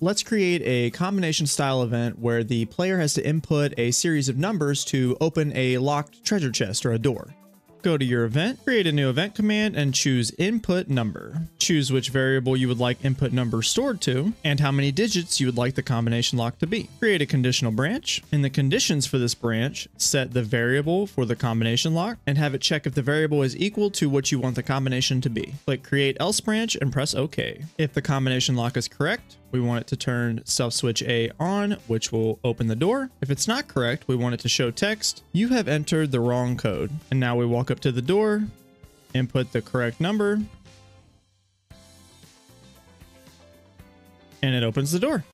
Let's create a combination style event where the player has to input a series of numbers to open a locked treasure chest or a door. Go to your event, create a new event command, and choose input number. Choose which variable you would like input number stored to, and how many digits you would like the combination lock to be. Create a conditional branch. In the conditions for this branch, set the variable for the combination lock, and have it check if the variable is equal to what you want the combination to be. Click create else branch and press OK. If the combination lock is correct, we want it to turn self switch A on, which will open the door. If it's not correct, we want it to show text, you have entered the wrong code. And now we walk up to the door, input the correct number, and it opens the door.